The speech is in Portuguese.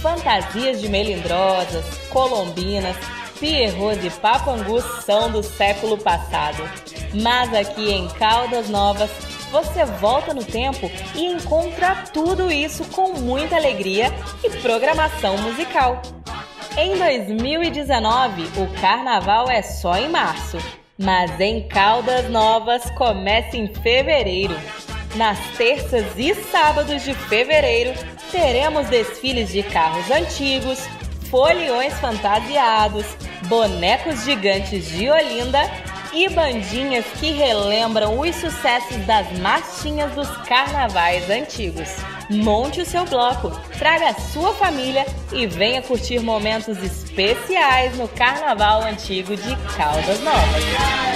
fantasias de melindrosas, colombinas, pierrots e papangus são do século passado. Mas aqui em Caldas Novas, você volta no tempo e encontra tudo isso com muita alegria e programação musical. Em 2019, o carnaval é só em março, mas em Caldas Novas começa em fevereiro. Nas terças e sábados de fevereiro, teremos desfiles de carros antigos, foliões fantasiados, bonecos gigantes de Olinda e bandinhas que relembram os sucessos das marchinhas dos carnavais antigos. Monte o seu bloco, traga a sua família e venha curtir momentos especiais no Carnaval Antigo de Caldas Novas.